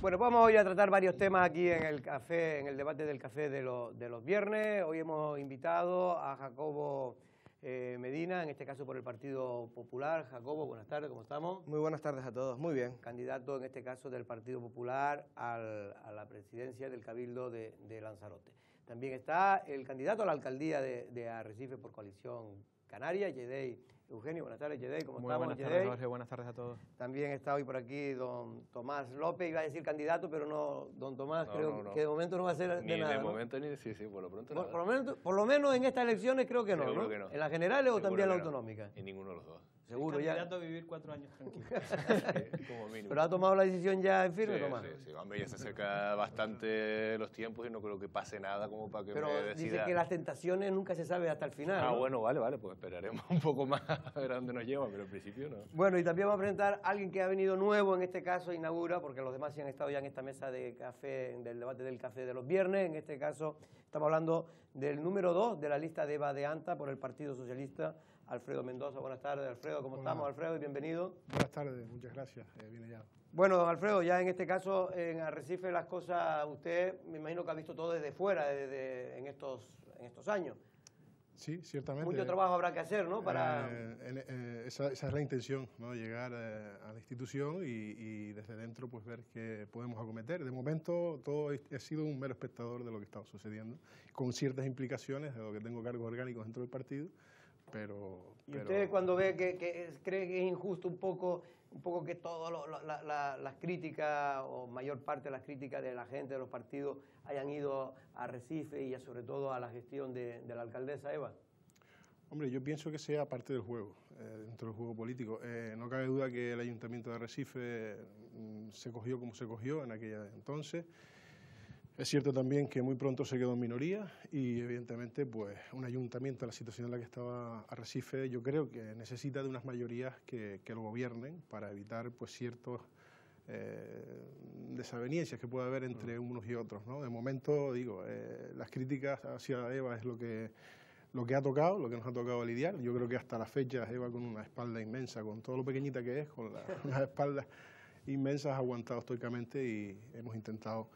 Bueno, vamos hoy a tratar varios temas aquí en el café, en el debate del café de, de los viernes. Hoy hemos invitado a Jacobo eh, Medina, en este caso por el Partido Popular. Jacobo, buenas tardes, ¿cómo estamos? Muy buenas tardes a todos, muy bien. Candidato, en este caso, del Partido Popular a la presidencia del Cabildo de, Lanzarote. También está el candidato a la alcaldía de, de Arrecife por coalición canaria, Yedei Eugenio, buenas tardes, Yedei, ¿cómo Muy estamos? Buenas tardes, Jorge, buenas tardes a todos. También está hoy por aquí don Tomás López, iba a decir candidato, pero no, don Tomás, creo que de momento no va a ser de nada. Ni de momento, ni sí, sí, por lo pronto por, Por lo, menos, por lo menos en estas elecciones creo que no, ¿no? que ¿En las generales o también en las autonómicas? En ninguno de los dos. Seguro, ya. a vivir cuatro años tranquilo. como mínimo. Pero ha tomado la decisión ya en firme, sí, Tomás. Sí, sí, hombre, ya se acerca bastante los tiempos y no creo que pase nada como para que Pero me decida. dice que las tentaciones nunca se sabe hasta el final. Ah, bueno, vale, vale, pues esperaremos un poco más a ver a dónde nos lleva, pero al principio no. Bueno, y también vamos a presentar a alguien que ha venido nuevo, en este caso inaugura, porque los demás sí han estado ya en esta mesa de café, del debate del café de los viernes. En este caso estamos hablando del número dos de la lista de Eva de Anta por el Partido Socialista, Alfredo Mendoza. Buenas tardes, Alfredo, ¿cómo estamos, Alfredo? Y bienvenido. Buenas tardes, muchas gracias. Eh, bien hallado. Bueno, Alfredo, ya en este caso, en Arrecife, las cosas, usted me imagino que ha visto todo desde fuera desde, en, estos, en estos años. Sí, ciertamente. Mucho trabajo habrá que hacer, ¿no? Para... Eh, eh, esa, esa, es la intención, ¿no? Llegar a la institución y, y, desde dentro pues ver qué podemos acometer. De momento todo he sido un mero espectador de lo que está sucediendo, con ciertas implicaciones de lo que tengo cargos orgánicos dentro del partido, pero... ¿Y usted cuando ve que, cree que es injusto un poco, un poco que todas las críticas, o mayor parte de las críticas de la gente, de los partidos, hayan ido a Recife y sobre todo a la gestión de, la alcaldesa Eva? Hombre, yo pienso que sea parte del juego, eh, dentro del juego político. Eh, no cabe duda que el Ayuntamiento de Recife mm, se cogió como se cogió en aquella entonces. Es cierto también que muy pronto se quedó en minoría y evidentemente pues un ayuntamiento, la situación en la que estaba Arrecife, yo creo que necesita de unas mayorías que, lo gobiernen para evitar pues ciertos eh, desavenencias que pueda haber entre unos y otros. ¿no? De momento, digo, eh, las críticas hacia Eva es lo que, lo que ha tocado, lo que nos ha tocado lidiar. Yo creo que hasta la fecha Eva con una espalda inmensa, con todo lo pequeñita que es, con la, unas espaldas inmensas, ha aguantado estoicamente y hemos intentado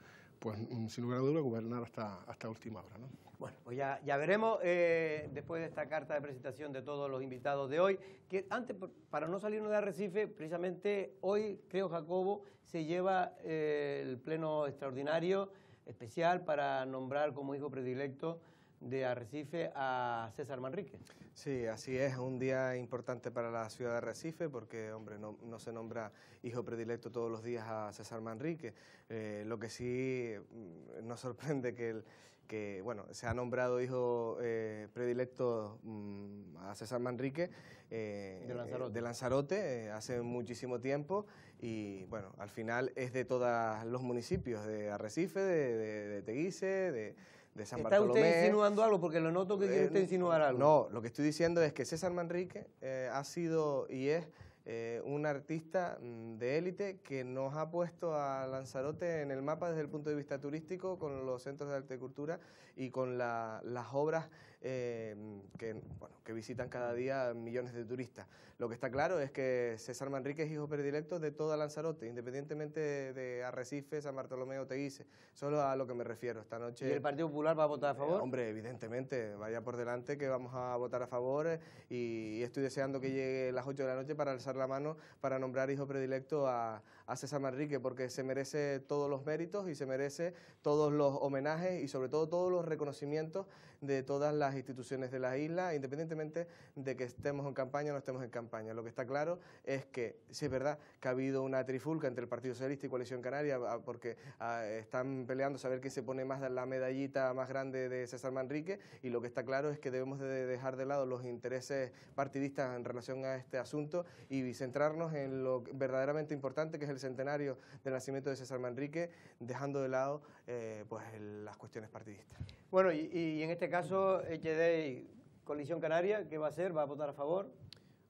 pues mm, sin lugar a dudas gobernar hasta, hasta última hora. ¿no? Bueno, pues ya, ya veremos eh, después de esta carta de presentación de todos los invitados de hoy, que antes, para no salirnos de Arrecife, precisamente hoy, creo Jacobo, se lleva eh, el pleno extraordinario especial para nombrar como hijo predilecto de Arrecife a César Manrique. Sí, así es, un día importante para la ciudad de Arrecife porque, hombre, no, se nombra hijo predilecto todos los días a César Manrique. Eh, lo que sí mm, nos sorprende que, el, que, bueno, se ha nombrado hijo eh, predilecto mm, a César Manrique eh, de Lanzarote, de Lanzarote hace muchísimo tiempo y, bueno, al final es de todos los municipios, de Arrecife, de, de, de Teguise, de de San ¿Está usted insinuando algo? Porque lo noto que quiere usted insinuar algo. No, lo que estoy diciendo es que César Manrique eh, ha sido y es eh, un artista mm, de élite que nos ha puesto a Lanzarote en el mapa desde el punto de vista turístico con los centros de arte y cultura y con las obras eh, que, bueno, que visitan cada día millones de turistas. Lo que está claro es que César Manrique es hijo predilecto de toda Lanzarote, independientemente de Arrecife, San Bartolomé o Teguise. Solo a lo que me refiero esta noche. ¿Y el Partido Popular va a votar a favor? hombre, evidentemente, vaya por delante que vamos a votar a favor y, estoy deseando que llegue las 8 de la noche para alzar la mano para nombrar hijo predilecto a, César Manrique, porque se merece todos los méritos y se merece todos los homenajes y sobre todo todos los reconocimientos de todas las instituciones de la isla, independientemente de que estemos en campaña o no estemos en campaña. Lo que está claro es que, si es verdad que ha habido una trifulca entre el Partido Socialista y Coalición Canaria, ah, porque ah, están peleando saber quién se pone más la medallita más grande de César Manrique, y lo que está claro es que debemos de dejar de lado los intereses partidistas en relación a este asunto y centrarnos en lo verdaderamente importante, que es el centenario del nacimiento de César Manrique, dejando de lado eh, pues, las cuestiones partidistas. Bueno, y, en este caso, HD Coalición Canaria, ¿qué va a hacer? ¿Va a votar a favor?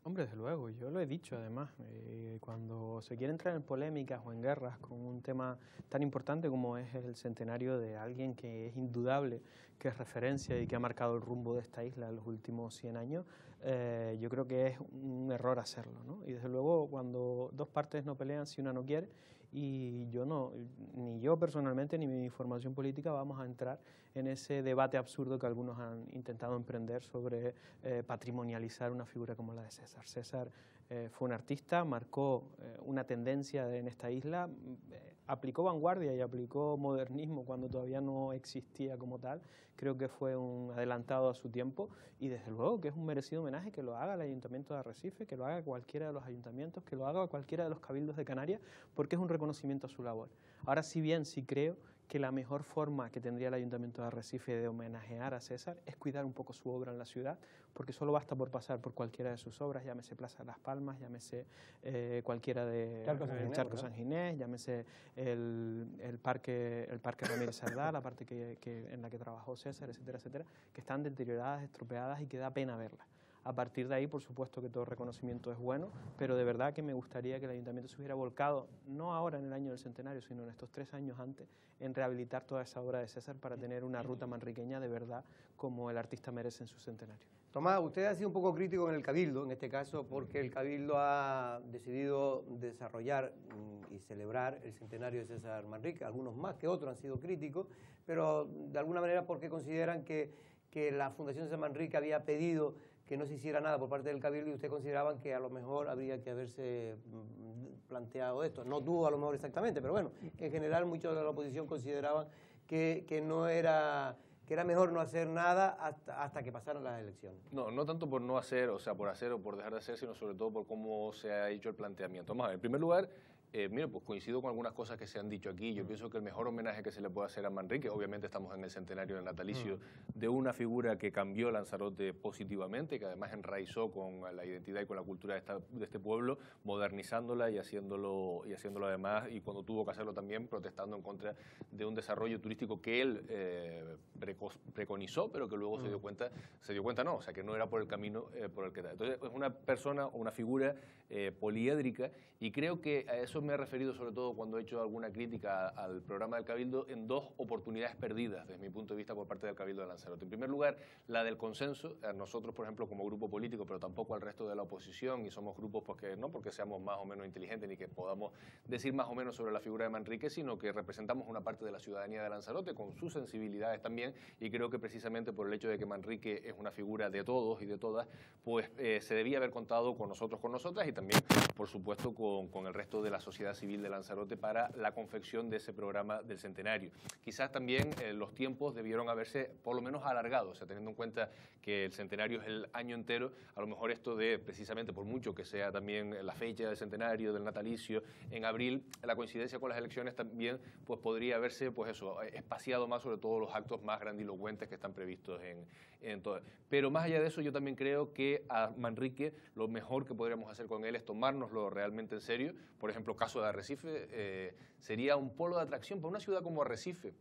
Hombre, desde luego, yo lo he dicho además, eh, cuando se quiere entrar en polémicas o en guerras con un tema tan importante como es el centenario de alguien que es indudable, que es referencia y que ha marcado el rumbo de esta isla en los últimos 100 años, eh, yo creo que es un error hacerlo. ¿no? Y desde luego, cuando dos partes no pelean, si una no quiere, y yo no, ni yo personalmente ni mi formación política vamos a entrar en ese debate absurdo que algunos han intentado emprender sobre eh, patrimonializar una figura como la de César. César eh, fue un artista, marcó eh, una tendencia en esta isla, aplicó vanguardia y aplicó modernismo cuando todavía no existía como tal. Creo que fue un adelantado a su tiempo y desde luego que es un merecido homenaje que lo haga el Ayuntamiento de Arrecife, que lo haga cualquiera de los ayuntamientos, que lo haga cualquiera de los cabildos de Canarias, porque es un reconocimiento a su labor. Ahora, si bien sí creo que la mejor forma que tendría el Ayuntamiento de Arrecife de homenajear a César es cuidar un poco su obra en la ciudad, porque solo basta por pasar por cualquiera de sus obras, llámese Plaza de Las Palmas, llámese eh, cualquiera de Charco San el Ginés, Charco ¿verdad? San Ginés, llámese el, el parque, el parque Ramírez Sardá, la parte que, que- en la que trabajó César, etcétera, etcétera, que están deterioradas, estropeadas y que da pena verlas. A partir de ahí, por supuesto que todo reconocimiento es bueno, pero de verdad que me gustaría que el ayuntamiento se hubiera volcado, no ahora en el año del centenario, sino en estos tres años antes, en rehabilitar toda esa obra de César para tener una ruta manriqueña de verdad como el artista merece en su centenario. Tomás, usted ha sido un poco crítico en el Cabildo, en este caso, porque el Cabildo ha decidido desarrollar mm, y celebrar el centenario de César Manrique. Algunos más que otros han sido críticos, pero de alguna manera porque consideran que, que la Fundación César Manrique había pedido que no se hiciera nada por parte del Cabildo y ustedes consideraban que a lo mejor habría que haberse mm, planteado esto. No tú a lo mejor exactamente, pero bueno, en general muchos de la oposición consideraban que, que no era que era mejor no hacer nada hasta, hasta que pasaran las elecciones. No, no tanto por no hacer, o sea, por hacer o por dejar de hacer, sino sobre todo por cómo se ha hecho el planteamiento. Vamos en primer lugar, eh, mira, pues coincido con algunas cosas que se han dicho aquí. Yo pienso que el mejor homenaje que se le puede hacer a Manrique, obviamente estamos en el centenario del natalicio de una figura que cambió Lanzarote positivamente, que además enraizó con la identidad y con la cultura de, esta- de este pueblo, modernizándola y haciéndolo, y haciéndolo además, y cuando tuvo que hacerlo también, protestando en contra de un desarrollo turístico que él eh, preco- preconizó, pero que luego se dio cuenta, se dio cuenta no, o sea, que no era por el camino eh, por el que... Entonces, es una persona o una figura eh, poliédrica y creo que a eso me he referido sobre todo cuando he hecho alguna crítica al programa del Cabildo en dos oportunidades perdidas desde mi punto de vista por parte del Cabildo de Lanzarote. En primer lugar, la del consenso, a nosotros por ejemplo como grupo político, pero tampoco al resto de la oposición y somos grupos porque no porque seamos más o menos inteligentes ni que podamos decir más o menos sobre la figura de Manrique, sino que representamos una parte de la ciudadanía de Lanzarote con sus sensibilidades también y creo que precisamente por el hecho de que Manrique es una figura de todos y de todas, pues eh, se debía haber contado con nosotros, con nosotras y también, por supuesto, con, con el resto de la sociedad civil de Lanzarote para la confección de ese programa del centenario. Quizás también eh, los tiempos debieron haberse por lo menos alargado, o sea, teniendo en cuenta que el centenario es el año entero, a lo mejor esto de, precisamente por mucho que sea también la fecha del centenario, del natalicio, en abril, la coincidencia con las elecciones también pues podría haberse, pues eso, eh, espaciado más sobre todos los actos más grandilocuentes que están previstos en, en todo. Pero más allá de eso, yo también creo que a Manrique lo mejor que podríamos hacer con él es tomárnoslo realmente en serio. Por ejemplo, caso de Arrecife, eh, sería un polo de atracción para una ciudad como Arrecife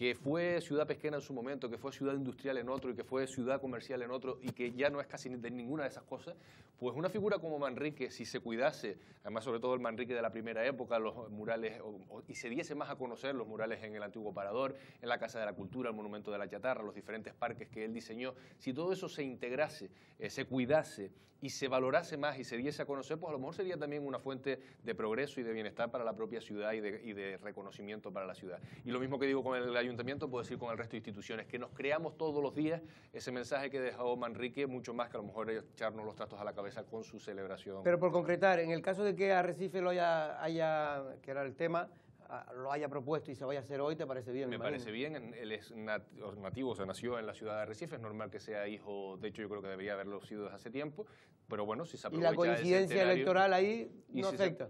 que fue ciudad pesquera en su momento, que fue ciudad industrial en otro y que fue ciudad comercial en otro y que ya no es casi de ninguna de esas cosas, pues una figura como Manrique, si se cuidase, además sobre todo el Manrique de la primera época, los murales, o- o- y se diese más a conocer los murales en el antiguo Parador, en la Casa de la Cultura, el Monumento de la Chatarra, los diferentes parques que él diseñó, si todo eso se integrase, eh, se cuidase y se valorase más y se diese a conocer, pues a lo mejor sería también una fuente de progreso y de bienestar para la propia ciudad y de, y de reconocimiento para la ciudad. Y lo mismo que digo con el ayuntamiento, puedo decir con el resto de instituciones, que nos creamos todos los días ese mensaje que dejó Manrique, mucho más que a lo mejor echarnos los trastos a la cabeza con su celebración. Pero por concretar, en el caso de que Arrecife lo haya, haya que era el tema, ah, lo haya propuesto y se vaya a hacer hoy, ¿te parece bien? Me imagino? parece bien, en- él es nativo, o sea, nació en la ciudad de Arrecife, es normal que sea hijo, de hecho yo creo que debería haberlo sido desde hace tiempo, pero bueno, si se Y aprovecha la el coincidencia electoral ahí Y no si se- afecta.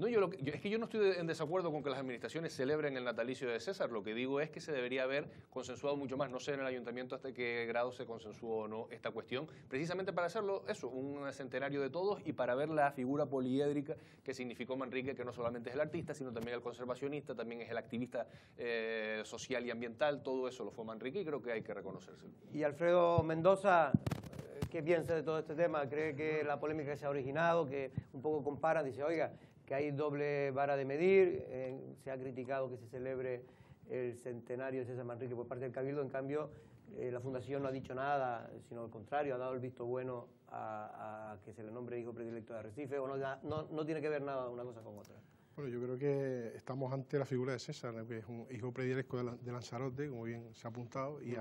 No, yo, lo que- yo- es que yo no estoy en desacuerdo con que las administraciones celebren el natalicio de César. Lo que digo es que se debería haber consensuado mucho más. No sé en el ayuntamiento hasta qué grado se consensuó o no esta cuestión. Precisamente para hacerlo, eso, un centenario de todos y para ver la figura poliédrica que significó Manrique, que no solamente es el artista, sino también el conservacionista, también es el activista eh, social y ambiental. Todo eso lo fue Manrique y creo que hay que reconocérselo. Y Alfredo Mendoza, eh, ¿qué piensa de todo este tema? ¿Cree que la polémica se ha originado? Que un poco compara, dice, oiga, que hay doble vara de medir, eh, se ha criticado que se celebre el centenario de César Manrique por parte del Cabildo, en cambio eh, la Fundación no ha dicho nada, sino al contrario, ha dado el visto bueno a, a que se le nombre hijo predilecto de Arrecife, o no, no, no tiene que ver nada una cosa con otra. Bueno, yo creo que estamos ante la figura de César, que es un hijo predilecto de Lanzarote, como bien se ha apuntado, y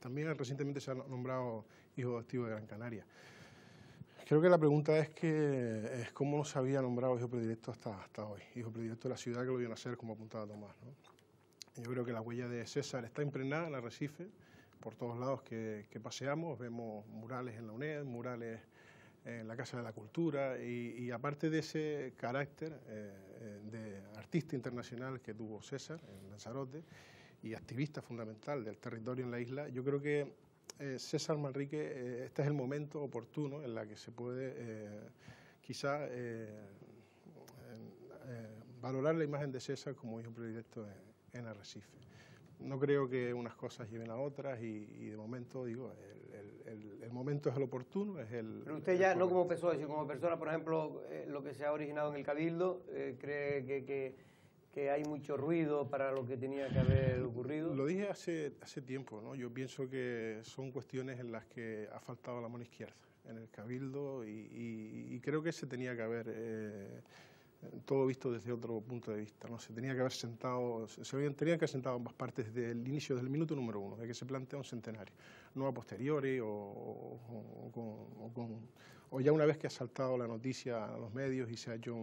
también recientemente se ha nombrado hijo activo de Gran Canaria. Creo que la pregunta es que es cómo no se había nombrado hijo predilecto hasta, hasta hoy, hijo predilecto de la ciudad que lo vio nacer, como apuntaba Tomás. Yo creo que la huella de César está impregnada en Arrecife, por todos lados que, paseamos, vemos murales en la UNED, murales en la Casa de la Cultura y, aparte de ese carácter eh, eh, de artista internacional que tuvo César en Lanzarote y activista fundamental del territorio en la isla, yo creo que eh, César Manrique, este es el momento oportuno en la que se puede quizá valorar la imagen de César como hijo predilecto en Arrecife. No creo que unas cosas lleven a otras y, de momento, digo, el, momento es el oportuno, es el... Pero usted ya, no como persona, sino como persona, por ejemplo, eh, lo que se ha originado en el Cabildo, eh, ¿cree que, que, hay mucho ruido para lo que tenía que haber ocurrido? Lo dije hace, hace tiempo, ¿no? Yo pienso que son cuestiones en las que ha faltado la mano izquierda en el Cabildo y, creo que se tenía que haber... Eh, todo visto desde otro punto de vista. ¿no? Se tenía que haber sentado, se habían, tenían que haber sentado ambas partes desde el inicio del minuto número uno, de que se plantea un centenario, no a posteriori o, o, ya una vez que ha saltado la noticia a los medios y se ha hecho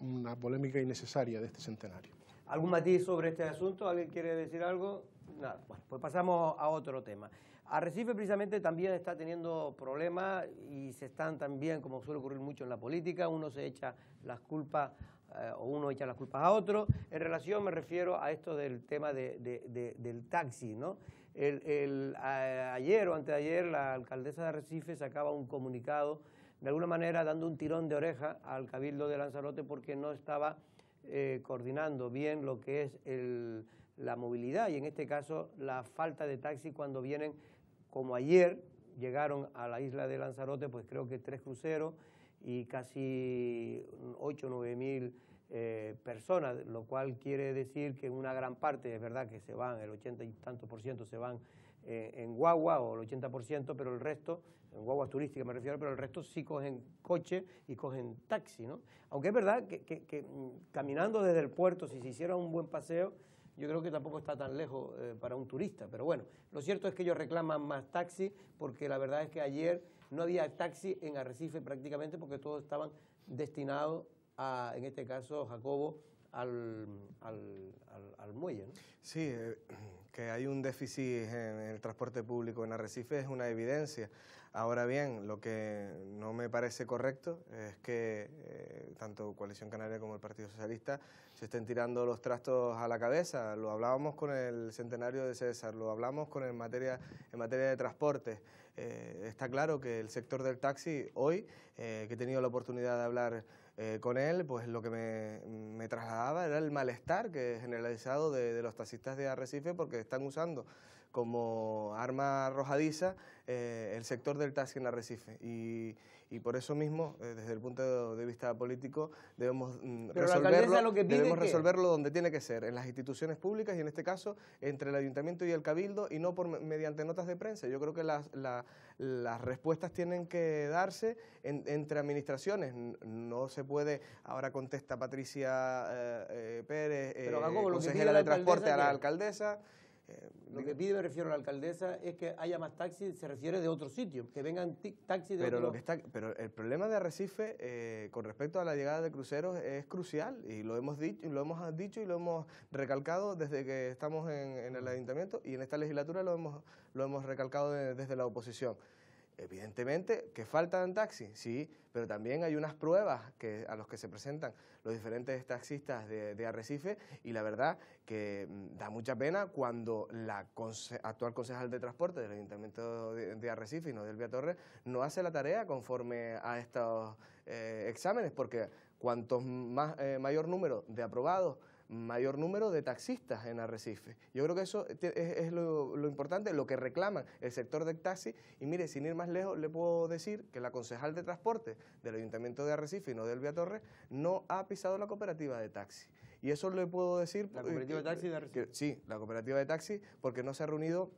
una polémica innecesaria de este centenario. ¿Algún matiz sobre este asunto? ¿Alguien quiere decir algo? Nada, bueno, pues pasamos a otro tema. Arrecife precisamente también está teniendo problemas y se están también, como suele ocurrir mucho en la política, uno se echa las culpas eh, o uno echa las culpas a otro. En relación me refiero a esto del tema del taxi, ¿no? El, ayer o anteayer la alcaldesa de Arrecife sacaba un comunicado, de alguna manera dando un tirón de oreja al Cabildo de Lanzarote porque no estaba eh, coordinando bien lo que es la movilidad y en este caso la falta de taxi cuando vienen como ayer llegaron a la isla de Lanzarote, pues creo que tres cruceros y casi 8 o 9 mil eh, personas, lo cual quiere decir que una gran parte, es verdad que se van, el 80 y tanto por ciento se van en guagua o el 80%, pero el resto, en guagua turística me refiero, pero el resto sí cogen coche y cogen taxi, ¿no? Aunque es verdad que, que mm, caminando desde el puerto, si se hiciera un buen paseo, yo creo que tampoco está tan lejos eh, para un turista. Pero bueno, lo cierto es que ellos reclaman más taxi porque la verdad es que ayer no había taxi en Arrecife prácticamente porque todos estaban destinados a, en este caso, Jacobo, al, al, muelle. ¿no? Sí, eh, que hay un déficit en el transporte público en Arrecife es una evidencia. Ahora bien, lo que no me parece correcto es que eh, tanto Coalición Canaria como el Partido Socialista se estén tirando los trastos a la cabeza. Lo hablábamos con el centenario de César, lo hablamos con en materia, en materia de transporte. Eh, está claro que el sector del taxi hoy, eh, que he tenido la oportunidad de hablar con él, pues lo que me, trasladaba era el malestar que generalizado de, los taxistas de Arrecife porque están usando como arma arrojadiza eh, el sector del taxi en Arrecife. Y por eso mismo, eh, desde el punto de vista político, debemos, mm, resolverlo, debemos resolverlo donde tiene que ser, en las instituciones públicas y en este caso entre el ayuntamiento y el cabildo y no por mediante notas de prensa. Yo creo que las, las respuestas tienen que darse entre administraciones. No se puede, ahora contesta Patricia eh, Pérez, consejera de Transporte a la alcaldesa. Eh, lo que pide, me refiero a la alcaldesa, es que haya más taxis, se refiere de otro sitio, que vengan taxis de pero otro... Lo que está, pero el problema de Arrecife eh, con respecto a la llegada de cruceros es crucial y lo hemos, dicho, lo hemos dicho y lo hemos recalcado desde que estamos en, el ayuntamiento y en esta legislatura lo hemos, lo hemos recalcado desde la oposición. Evidentemente que faltan taxis, sí, pero también hay unas pruebas que, a los que se presentan los diferentes taxistas de, Arrecife y la verdad que mm, da mucha pena cuando la actual concejal de transporte del Ayuntamiento de, Arrecife y no de Elvia Torres no hace la tarea conforme a estos eh, exámenes, porque cuanto más, eh, mayor número de aprobados mayor número de taxistas en Arrecife. Yo creo que eso es, lo, importante, lo que reclama el sector del taxi. Y mire, sin ir más lejos, le puedo decir que la concejal de transporte del Ayuntamiento de Arrecife y no del Vía Torres no ha pisado la cooperativa de taxi. Y eso le puedo decir... ¿La cooperativa de taxi de Arrecife? sí, la cooperativa de taxi, porque no se ha reunido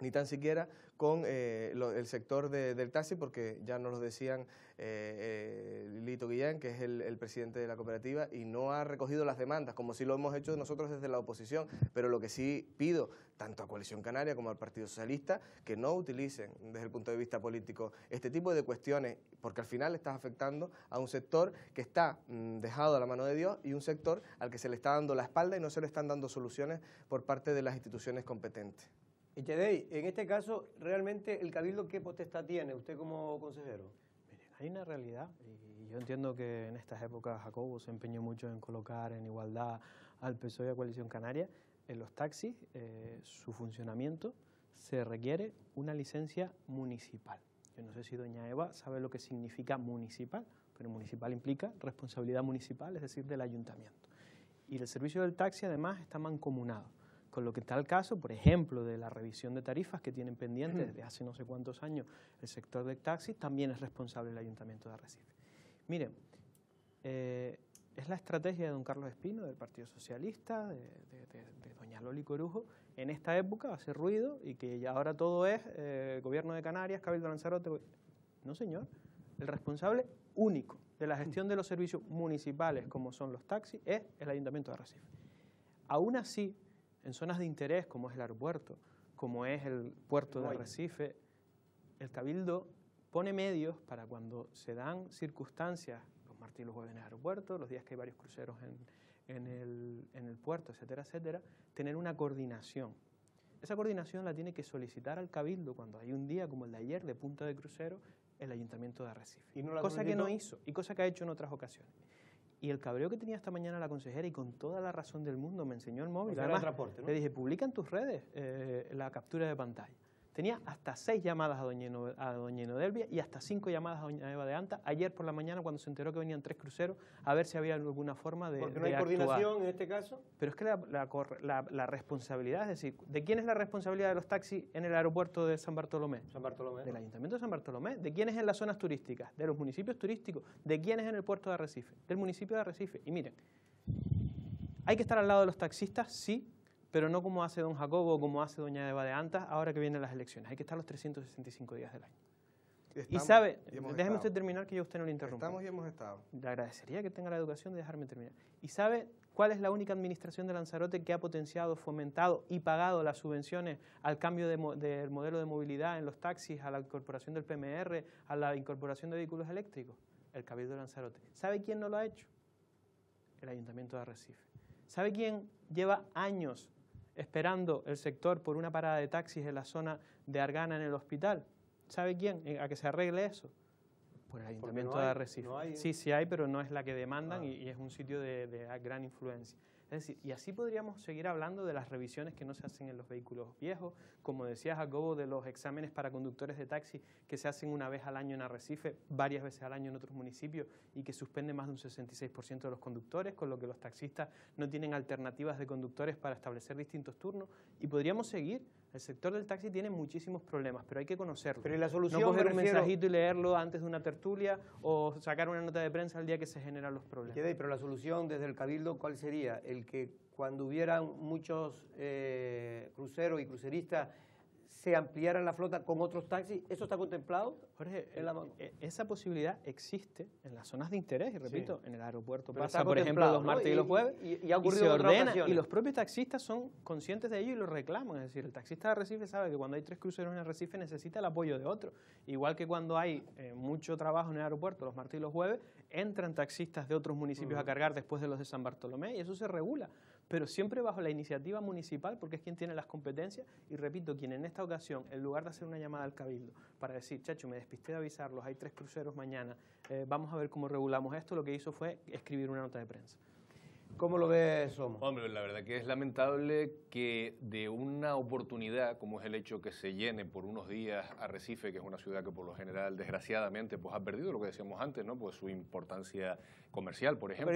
ni tan siquiera con eh, el sector del taxi, porque ya nos lo decían eh, eh, Lito Guillén, que es el, presidente de la cooperativa, y no ha recogido las demandas, como si lo hemos hecho nosotros desde la oposición. Pero lo que sí pido, tanto a Coalición Canaria como al Partido Socialista, que no utilicen desde el punto de vista político este tipo de cuestiones, porque al final estás afectando a un sector que está mm, dejado a la mano de Dios y un sector al que se le está dando la espalda y no se le están dando soluciones por parte de las instituciones competentes. Y en este caso, realmente el Cabildo, ¿qué potestad tiene usted como consejero? Hay una realidad, y yo entiendo que en estas épocas Jacobo se empeñó mucho en colocar en igualdad al PSOE y a Coalición Canaria. En los taxis, eh, su funcionamiento se requiere una licencia municipal. Yo no sé si doña Eva sabe lo que significa municipal, pero municipal implica responsabilidad municipal, es decir, del ayuntamiento. Y el servicio del taxi además está mancomunado. Con lo que está el caso, por ejemplo, de la revisión de tarifas que tienen pendientes desde hace no sé cuántos años el sector del taxi, también es responsable el Ayuntamiento de Arrecife. Miren, eh, es la estrategia de don Carlos Espino, del Partido Socialista, de, doña Loli Corujo, en esta época hace ruido y que ahora todo es eh, Gobierno de Canarias, Cabildo Lanzarote. No, señor. El responsable único de la gestión de los servicios municipales, como son los taxis, es el Ayuntamiento de Arrecife. Aún así, en zonas de interés como es el aeropuerto, como es el puerto de Arrecife, el Cabildo pone medios para cuando se dan circunstancias, los martes y los jueves en el aeropuerto, los días que hay varios cruceros en, el, en el puerto, etcétera, etcétera, tener una coordinación. Esa coordinación la tiene que solicitar al Cabildo cuando hay un día como el de ayer de punta de crucero, el Ayuntamiento de Arrecife. cosa que no hizo y cosa que ha hecho en otras ocasiones. Y el cabreo que tenía esta mañana la consejera, y con toda la razón del mundo, me enseñó el móvil. Además, le dije, publica en tus redes eh, la captura de pantalla. Tenía hasta seis llamadas a doña, a doña Enodelvia y hasta cinco llamadas a doña Eva de Anta ayer por la mañana cuando se enteró que venían tres cruceros a ver si había alguna forma de Porque no hay coordinación en este caso. Pero es que la, responsabilidad, es decir, ¿de quién es la responsabilidad de los taxis en el aeropuerto de San Bartolomé? San Bartolomé. Del Ayuntamiento de San Bartolomé. ¿De quién es en las zonas turísticas? De los municipios turísticos. ¿De quién es en el puerto de Arrecife? Del municipio de Arrecife. Y miren, hay que estar al lado de los taxistas, sí, pero no como hace don Jacobo o como hace doña Eva de Antas ahora que vienen las elecciones. Hay que estar los 365 días del año. y sabe, déjeme usted terminar que yo a usted no le interrumpa. Estamos y hemos estado. Le agradecería que tenga la educación de dejarme terminar. ¿Y sabe cuál es la única administración de Lanzarote que ha potenciado, fomentado y pagado las subvenciones al cambio del modelo de movilidad en los taxis, a la incorporación del PMR, a la incorporación de vehículos eléctricos? El Cabildo de Lanzarote. ¿Sabe quién no lo ha hecho? El Ayuntamiento de Arrecife. ¿Sabe quién lleva años esperando el sector por una parada de taxis en la zona de Argana en el hospital. ¿Sabe quién? Eh, a que se arregle eso. Por el Ayuntamiento de Arrecife. Sí, sí hay, pero no es la que demandan ah. y, es un sitio de, de gran influencia. Es decir, y así podríamos seguir hablando de las revisiones que no se hacen en los vehículos viejos, como decía Jacobo, de los exámenes para conductores de taxi que se hacen una vez al año en Arrecife, varias veces al año en otros municipios y que suspenden más de un 66% de los conductores, con lo que los taxistas no tienen alternativas de conductores para establecer distintos turnos. Y podríamos seguir el sector del taxi tiene muchísimos problemas, pero hay que conocerlo. Pero la solución no coger un mensajito y leerlo antes de una tertulia o sacar una nota de prensa el día que se generan los problemas. Pero la solución desde el Cabildo, ¿cuál sería? El que cuando hubieran muchos eh, cruceros y cruceristas se ampliara la flota con otros taxis. ¿Eso está contemplado? Jorge, e, esa posibilidad existe en las zonas de interés, y repito, en el aeropuerto pasa, por ejemplo, los martes y, los jueves, y, ha ocurrido se ordena, y los propios taxistas son conscientes de ello y lo reclaman. Es decir, el taxista de Arrecife sabe que cuando hay tres cruceros en Arrecife necesita el apoyo de otro. Igual que cuando hay eh, mucho trabajo en el aeropuerto los martes y los jueves, entran taxistas de otros municipios a cargar después de los de San Bartolomé y eso se regula pero siempre bajo la iniciativa municipal, porque es quien tiene las competencias, y repito, quien en esta ocasión, en lugar de hacer una llamada al cabildo para decir, chacho, me despisté de avisarlos, hay tres cruceros mañana, eh, vamos a ver cómo regulamos esto, lo que hizo fue escribir una nota de prensa. ¿Cómo lo ves, Somo? Hombre, la verdad que es lamentable que de una oportunidad, como es el hecho que se llene por unos días a Recife, que es una ciudad que por lo general, desgraciadamente, pues ha perdido lo que decíamos antes, ¿no? Pues su importancia comercial, por ejemplo.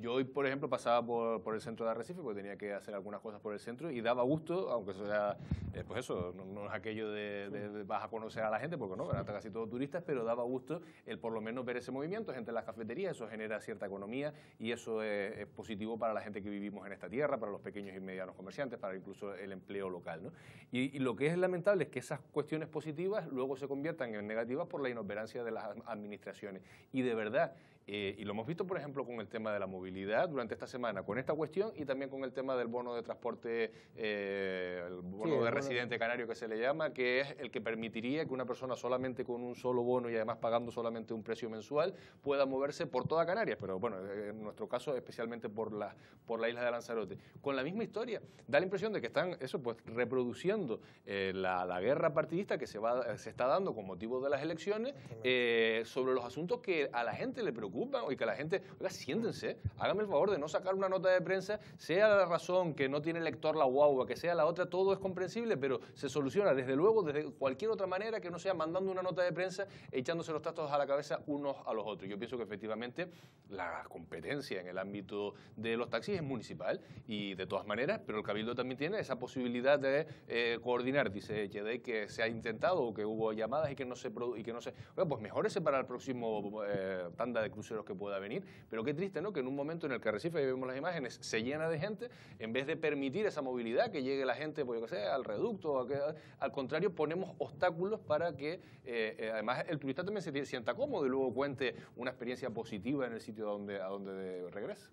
Yo, hoy, por ejemplo, pasaba por, el centro de Arrecife porque tenía que hacer algunas cosas por el centro y daba gusto, aunque sea, eh, pues eso, no, es aquello de, vas a conocer a la gente, porque no, eran casi todos turistas, pero daba gusto el por lo menos ver ese movimiento, gente en las cafeterías, eso genera cierta economía y eso es, positivo para la gente que vivimos en esta tierra, para los pequeños y medianos comerciantes, para incluso el empleo local. ¿no? Y, y, lo que es lamentable es que esas cuestiones positivas luego se conviertan en negativas por la inoperancia de las administraciones. Y de verdad, eh, y lo hemos visto, por ejemplo, con el tema de la movilidad durante esta semana, con esta cuestión y también con el tema del bono de transporte, eh, el bono Sí, de el residente canario que se le llama, que es el que permitiría que una persona solamente con un solo bono y además pagando solamente un precio mensual pueda moverse por toda Canarias, pero bueno, en nuestro caso especialmente por la, por la isla de Lanzarote. Con la misma historia, da la impresión de que están eso, pues, reproduciendo eh, la, la guerra partidista que se, va, se está dando con motivo de las elecciones eh, sobre los asuntos que a la gente le preocupan y que la gente, oiga, siéntense, hágame el favor de no sacar una nota de prensa, sea la razón que no tiene lector la guagua, que sea la otra, todo es comprensible, pero se soluciona desde luego, desde cualquier otra manera que no sea mandando una nota de prensa, echándose los trastos a la cabeza unos a los otros. Yo pienso que efectivamente la competencia en el ámbito de los taxis es municipal y de todas maneras, pero el Cabildo también tiene esa posibilidad de eh, coordinar, dice Chedey, que se ha intentado que hubo llamadas y que no se y que no se, oiga, pues mejorese para el próximo eh, tanda de cruceros que pueda venir, pero qué triste, ¿no? Que en un momento en el que Arrecife, ahí vemos las imágenes, se llena de gente, en vez de permitir esa movilidad, que llegue la gente, pues yo qué sé, al reducto, a que- al contrario, ponemos obstáculos para que eh, eh, además el turista también se sienta cómodo y luego cuente una experiencia positiva en el sitio a donde, a donde de- regrese.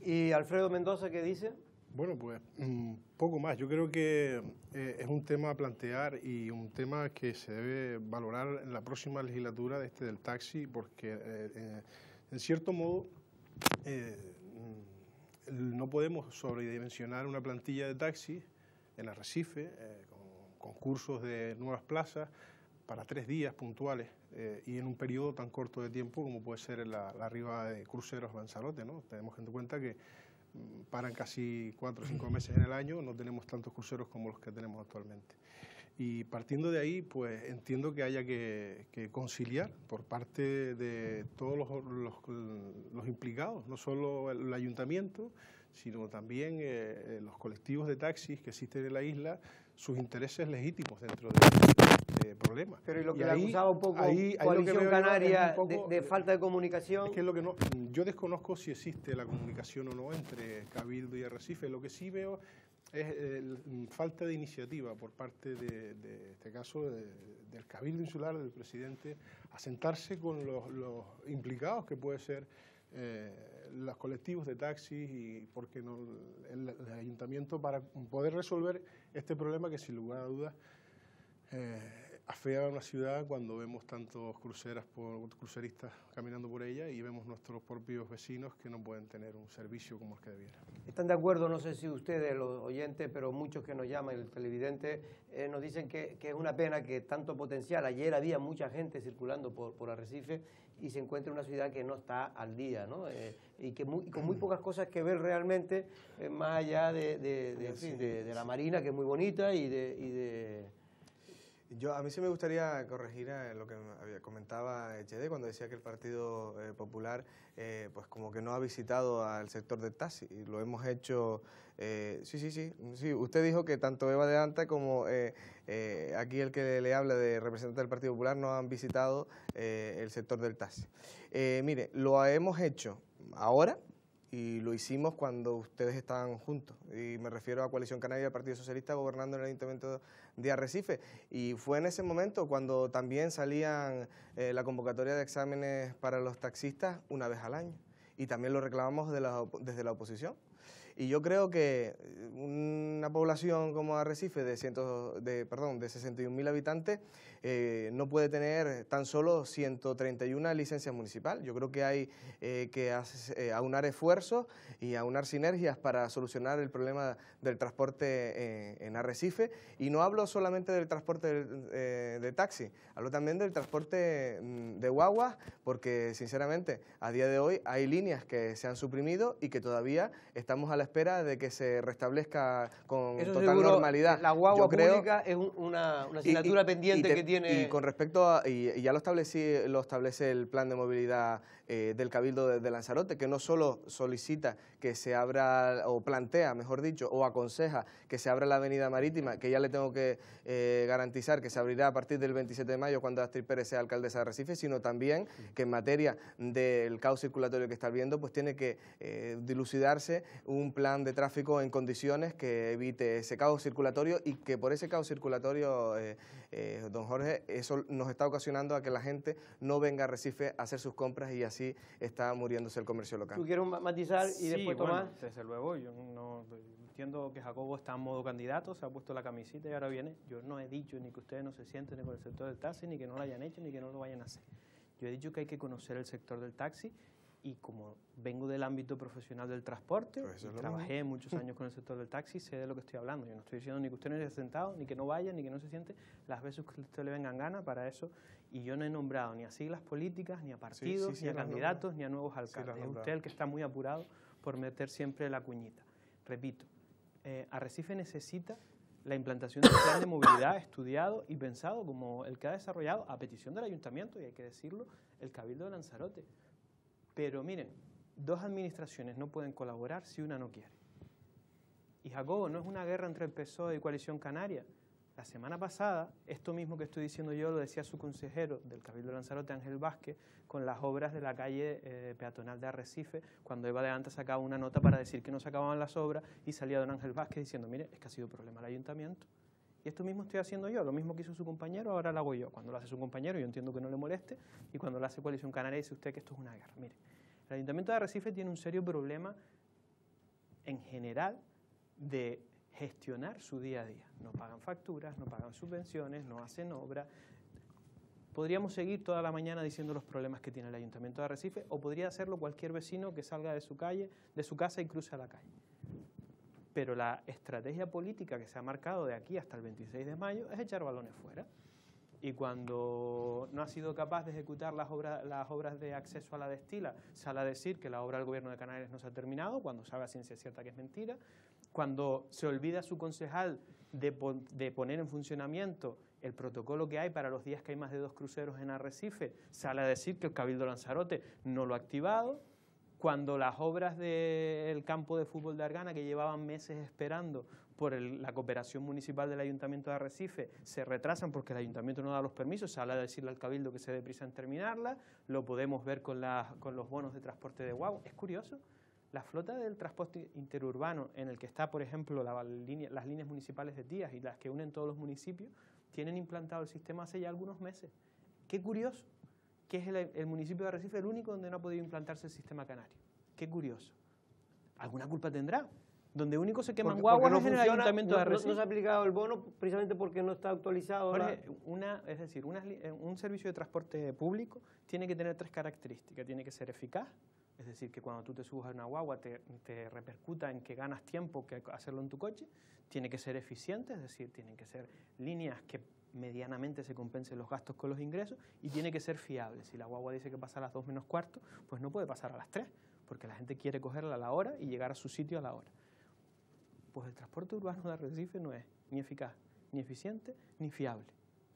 ¿Y Alfredo Mendoza qué dice? Bueno, pues mm, poco más. Yo creo que eh, es un tema a plantear y un tema que se debe valorar en la próxima legislatura de este del taxi, porque eh, eh, en cierto modo eh, mm, no podemos sobredimensionar una plantilla de taxis en Arrecife eh, con concursos de nuevas plazas para tres días puntuales eh, y en un periodo tan corto de tiempo como puede ser la, la arriba de cruceros Lanzarote. ¿no? Tenemos en cuenta que mm, paran casi cuatro o cinco meses en el año, no tenemos tantos cruceros como los que tenemos actualmente. Y partiendo de ahí, pues entiendo que haya que, que conciliar por parte de todos los, los, los implicados, no solo el, ayuntamiento, sino también eh, eh, los colectivos de taxis que existen en la isla, sus intereses legítimos dentro de este problema. Pero y lo que Y le ahí- acusaba un poco ahí- Coalición Canaria poco- de, de falta de comunicación. es que es lo que no, yo desconozco si existe la comunicación o no entre Cabildo y Arrecife. Lo que sí veo es eh, l- falta de iniciativa por parte de, este caso de- del Cabildo Insular, del presidente, a sentarse con los, los implicados que puede ser eh, los colectivos de taxis y porque no el, el ayuntamiento para poder resolver este problema que sin lugar a dudas eh, afea una ciudad cuando vemos tantos cruceras por, cruceristas caminando por ella y vemos nuestros propios vecinos que no pueden tener un servicio como el que debiera. ¿Están de acuerdo? No sé si ustedes, los oyentes, pero muchos que nos llaman, el televidente, eh, nos dicen que, que es una pena que tanto potencial. Ayer había mucha gente circulando por, por Arrecife y se encuentra una ciudad que no está al día, ¿no? Eh, y que con muy pocas cosas que ver realmente, eh, más allá de, de- de, la Marina, que es muy bonita, y de... y de- Yo, a mí sí me gustaría corregir eh, lo que comentaba Echede cuando decía que el Partido eh, Popular eh, pues como que no ha visitado al sector del taxi y lo hemos hecho, eh, sí, sí, sí, sí, usted dijo que tanto Eva de Anta como eh, eh, aquí el que le habla de representante del Partido Popular no han visitado el sector del taxi. Mire, lo hemos hecho ahora, y lo hicimos cuando ustedes estaban juntos. Y me refiero a Coalición Canaria y al Partido Socialista gobernando en el Ayuntamiento de Arrecife. Y fue en ese momento cuando también salían eh, la convocatoria de exámenes para los taxistas una vez al año. Y también lo reclamamos de la desde la oposición. Y yo creo que eh, una población como Arrecife de, cientos, de, de 61.000 habitantes eh, no puede tener tan solo 131 licencias municipales. Yo creo que hay eh, que eh, aunar esfuerzos y aunar sinergias para solucionar el problema del transporte en Arrecife. Y no hablo solamente del transporte de, de taxi, hablo también del transporte mm, de guaguas, porque sinceramente a día de hoy hay líneas que se han suprimido y que todavía estamos a la espera de que se restablezca con Eso total normalidad. La guagua Yo creo- pública es un- una, una y- asignatura y- pendiente y te- que tiene... Y con respecto a, y, y ya lo establecí, lo establece el plan de movilidad eh, del Cabildo de, de Lanzarote, que no solo solicita que se abra, o plantea, mejor dicho, o aconseja que se abra la avenida marítima, que ya le tengo que eh, garantizar que se abrirá a partir del 27 de mayo cuando Astrid Pérez sea alcaldesa de Recife, sino también que en materia del caos circulatorio que está viendo, pues tiene que eh, dilucidarse un plan de tráfico en condiciones que evite ese caos circulatorio y que por ese caos circulatorio, don Jorge, eso nos está ocasionando a que la gente no venga a Recife a hacer sus compras y así está muriéndose el comercio ¿Tú local. quieres ma- matizar y Sí, después bueno, Tomás? desde luego, yo no entiendo que Jacobo está en modo candidato, se ha puesto la camiseta y ahora viene. Yo no he dicho ni que ustedes no se sienten con el sector del taxi, ni que no lo hayan hecho, ni que no lo vayan a hacer. Yo he dicho que hay que conocer el sector del taxi y como vengo del ámbito profesional del transporte, Pues y trabajé muchos años con el sector del taxi, sé de lo que estoy hablando. Yo no estoy diciendo ni que usted no esté sentado, ni que no vaya, ni que no se siente las veces que a usted le vengan ganas para eso. Y yo no he nombrado ni a siglas políticas, ni a partidos, sí, ni a las has candidatos, ni a nuevos Sí, alcaldes. es usted el que está muy apurado por meter siempre la cuñita. Repito, eh, Arrecife necesita la implantación de un plan de movilidad estudiado y pensado como el que ha desarrollado a petición del ayuntamiento, y hay que decirlo, el Cabildo de Lanzarote. Pero miren, dos administraciones no pueden colaborar si una no quiere. Y Jacobo, no es una guerra entre el PSOE y Coalición Canaria. La semana pasada, esto mismo que estoy diciendo yo lo decía su consejero del Cabildo Lanzarote, Ángel Vázquez, con las obras de la calle eh, peatonal de Arrecife, cuando Eva de Anta sacaba una nota para decir que no se acababan las obras y salía don Ángel Vázquez diciendo, mire, es que ha sido problema el ayuntamiento. Y esto mismo estoy haciendo yo, lo mismo que hizo su compañero, ahora lo hago yo. Cuando lo hace su compañero, yo entiendo que no le moleste, y cuando lo hace Coalición Canaria, dice usted que esto es una guerra. Mire, el Ayuntamiento de Arrecife tiene un serio problema en general de gestionar su día a día. No pagan facturas, no pagan subvenciones, no hacen obra. Podríamos seguir toda la mañana diciendo los problemas que tiene el Ayuntamiento de Arrecife, o podría hacerlo cualquier vecino que salga de su calle, de su casa y cruce a la calle. Pero la estrategia política que se ha marcado de aquí hasta el 26 de mayo es echar balones fuera. Y cuando no ha sido capaz de ejecutar las obras, las obras de acceso a la destila, sale a decir que la obra del Gobierno de Canarias no se ha terminado, cuando sabe a ciencia cierta que es mentira. Cuando se olvida su concejal de, pon- de poner en funcionamiento el protocolo que hay para los días que hay más de dos cruceros en Arrecife, sale a decir que el Cabildo Lanzarote no lo ha activado cuando las obras del campo de fútbol de Argana, que llevaban meses esperando por el- la cooperación municipal del Ayuntamiento de Arrecife, se retrasan porque el Ayuntamiento no da los permisos, sale a decirle al Cabildo que se dé prisa en terminarla, lo podemos ver con, las- con los bonos de transporte de guagua. Es curioso, la flota del transporte interurbano, en el que está, por ejemplo, la línea- las líneas municipales de Tías y las que unen todos los municipios, tienen implantado el sistema hace ya algunos meses. Qué curioso que es el, el municipio de Arrecife el único donde no ha podido implantarse el sistema canario. Qué curioso. ¿Alguna culpa tendrá? Donde único se queman Porque- guaguas porque es en el ayuntamiento no, de no- Arrecife. no se ha aplicado el bono precisamente porque no está actualizado. la- Jorge, una, es decir, eh, un servicio de transporte público tiene que tener tres características. Tiene que ser eficaz, es decir, que cuando tú te subas a una guagua te, te repercuta en que ganas tiempo que hacerlo en tu coche. Tiene que ser eficiente, es decir, tienen que ser líneas que medianamente se compensen los gastos con los ingresos y tiene que ser fiable. Si la guagua dice que pasa a las 2 menos cuarto, pues no puede pasar a las 3, porque la gente quiere cogerla a la hora y llegar a su sitio a la hora. Pues el transporte urbano de Arrecife no es ni eficaz, ni eficiente, ni fiable.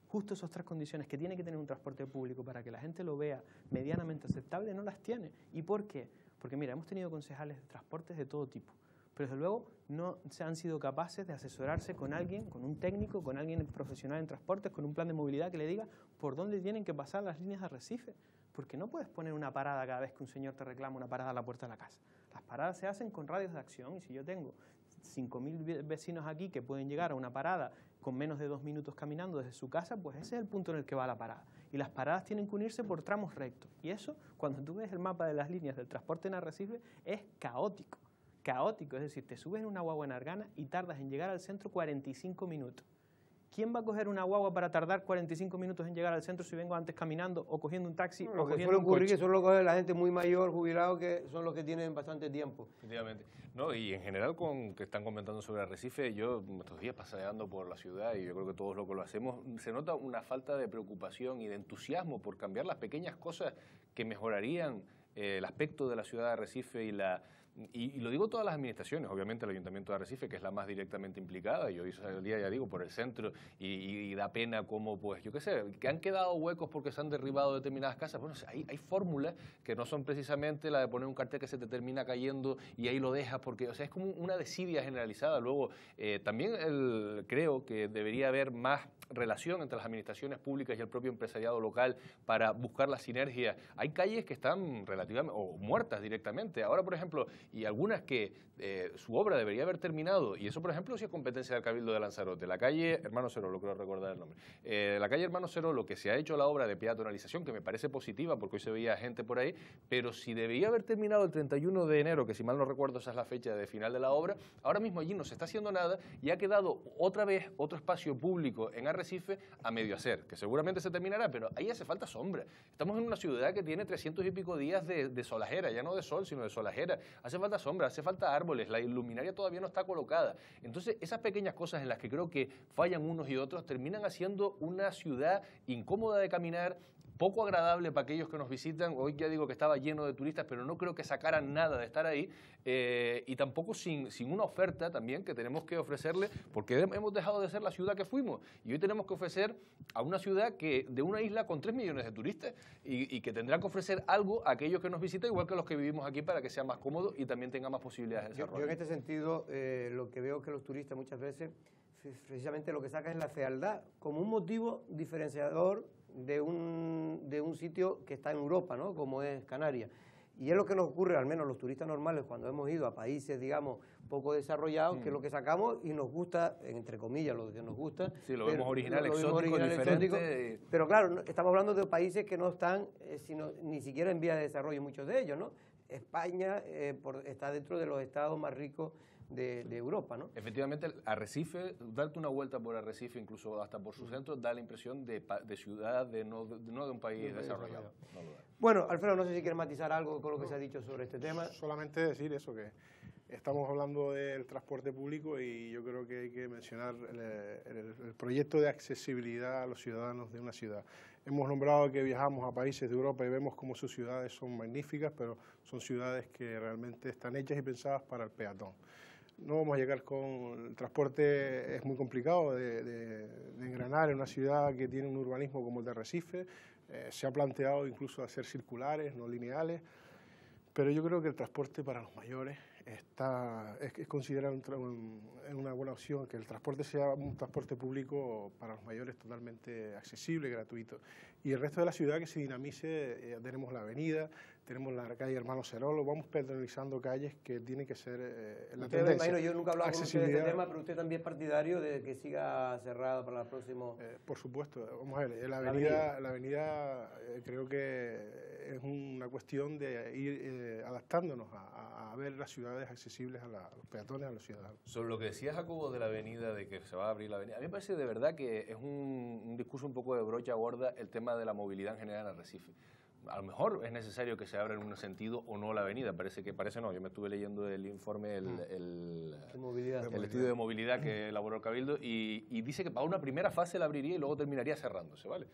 Justo esas tres condiciones que tiene que tener un transporte público para que la gente lo vea medianamente aceptable no las tiene. ¿Y por qué? Porque mira, hemos tenido concejales de transportes de todo tipo, pero desde luego no se han sido capaces de asesorarse con alguien, con un técnico, con alguien profesional en transportes, con un plan de movilidad que le diga por dónde tienen que pasar las líneas de Arrecife. Porque no puedes poner una parada cada vez que un señor te reclama una parada a la puerta de la casa. Las paradas se hacen con radios de acción y si yo tengo 5.000 ve- vecinos aquí que pueden llegar a una parada con menos de dos minutos caminando desde su casa, pues ese es el punto en el que va la parada. Y las paradas tienen que unirse por tramos rectos. Y eso, cuando tú ves el mapa de las líneas del transporte en Arrecife, es caótico. Caótico, es decir, te subes en una guagua en Argana y tardas en llegar al centro 45 minutos. ¿Quién va a coger una guagua para tardar 45 minutos en llegar al centro si vengo antes caminando o cogiendo un taxi Lo o que cogiendo suele un ocurrir que solo coge la gente muy mayor, jubilado, que son los que tienen bastante tiempo. Efectivamente. No, y en general con que están comentando sobre Arrecife, yo estos días paseando por la ciudad y yo creo que todos los que lo hacemos, se nota una falta de preocupación y de entusiasmo por cambiar las pequeñas cosas que mejorarían eh, el aspecto de la ciudad de Arrecife y la y, lo digo todas las administraciones, obviamente el Ayuntamiento de Arrecife, que es la más directamente implicada, y hoy el día, ya digo, por el centro, y, da pena como, pues, yo qué sé, que han quedado huecos porque se han derribado determinadas casas. Bueno, hay, hay fórmulas que no son precisamente la de poner un cartel que se te termina cayendo y ahí lo dejas, porque, o sea, es como una desidia generalizada. Luego, eh, también el, creo que debería haber más relación entre las administraciones públicas y el propio empresariado local para buscar la sinergia. Hay calles que están relativamente, o muertas directamente. Ahora, por ejemplo, y algunas que eh, su obra debería haber terminado, y eso, por ejemplo, sí es competencia del Cabildo de Lanzarote. La calle Hermano Cero, lo creo recordar el nombre. Eh, la calle Hermano Cero, lo que se ha hecho la obra de peatonalización, que me parece positiva porque hoy se veía gente por ahí, pero si debía haber terminado el 31 de enero, que si mal no recuerdo esa es la fecha de final de la obra, ahora mismo allí no se está haciendo nada y ha quedado otra vez otro espacio público en Arrecife a medio hacer, que seguramente se terminará, pero ahí hace falta sombra. Estamos en una ciudad que tiene 300 y pico días de, de solajera, ya no de sol, sino de solajera. Hace falta sombra, hace falta árboles, la iluminaria todavía no está colocada. Entonces, esas pequeñas cosas en las que creo que fallan unos y otros terminan haciendo una ciudad incómoda de caminar, poco agradable para aquellos que nos visitan. Hoy ya digo que estaba lleno de turistas, pero no creo que sacaran nada de estar ahí. Eh, y tampoco sin, sin una oferta también que tenemos que ofrecerle, porque hemos dejado de ser la ciudad que fuimos. Y hoy tenemos que ofrecer a una ciudad que de una isla con 3 millones de turistas y, que tendrán que ofrecer algo a aquellos que nos visitan, igual que los que vivimos aquí, para que sea más cómodo y también tenga más posibilidades de desarrollo. Yo, en este sentido, eh, lo que veo que los turistas muchas veces precisamente lo que sacan es la fealdad como un motivo diferenciador de un, de un sitio que está en Europa, ¿no? como es Canarias. Y es lo que nos ocurre, al menos los turistas normales, cuando hemos ido a países, digamos, poco desarrollados, que es lo que sacamos y nos gusta, entre comillas, lo que nos gusta. Sí, lo vemos original, exótico, diferente. Pero claro, estamos hablando de países que no están eh, sino, ni siquiera en vía de desarrollo, muchos de ellos, ¿no? España eh, está dentro de los estados más ricos de, Europa, ¿no? Efectivamente, Arrecife, darte una vuelta por Arrecife, incluso hasta por su centro, da la impresión de, ciudad, de no, de no de un país desarrollado. bueno, Alfredo, no sé si quieres matizar algo con lo que se ha dicho sobre este tema. Solamente decir eso, que estamos hablando del transporte público y yo creo que hay que mencionar el, proyecto de accesibilidad a los ciudadanos de una ciudad. Hemos nombrado que viajamos a países de Europa y vemos cómo sus ciudades son magníficas, pero son ciudades que realmente están hechas y pensadas para el peatón no vamos a llegar con el transporte, es muy complicado de, engranar en una ciudad que tiene un urbanismo como el de Recife, eh, se ha planteado incluso hacer circulares, no lineales, pero yo creo que el transporte para los mayores está, es, considerado una buena opción, que el transporte sea un transporte público para los mayores totalmente accesible, gratuito. Y el resto de la ciudad que se dinamice, eh, tenemos la avenida, tenemos la calle Hermano Cerolo, vamos peatonalizando calles que tienen que ser eh, la usted, tendencia. Imagino, yo nunca he hablado con usted de este tema, pero usted también es partidario de que siga cerrada para el próximo... Eh, por supuesto, vamos a ver, la avenida, la avenida, eh, creo que es una cuestión de ir adaptándonos a, a, ver las ciudades accesibles a, los peatones, a los ciudadanos. Sobre lo que decía Jacobo de la avenida, de que se va a abrir la avenida, a mí me parece de verdad que es un, un discurso un poco de brocha gorda el tema de la movilidad en general en Arrecife a lo mejor es necesario que se abra en un sentido o no la avenida. Parece que parece no. Yo me estuve leyendo el informe, el, mm. el, estudio de movilidad que elaboró el Cabildo y, dice que para una primera fase la abriría y luego terminaría cerrándose, ¿vale?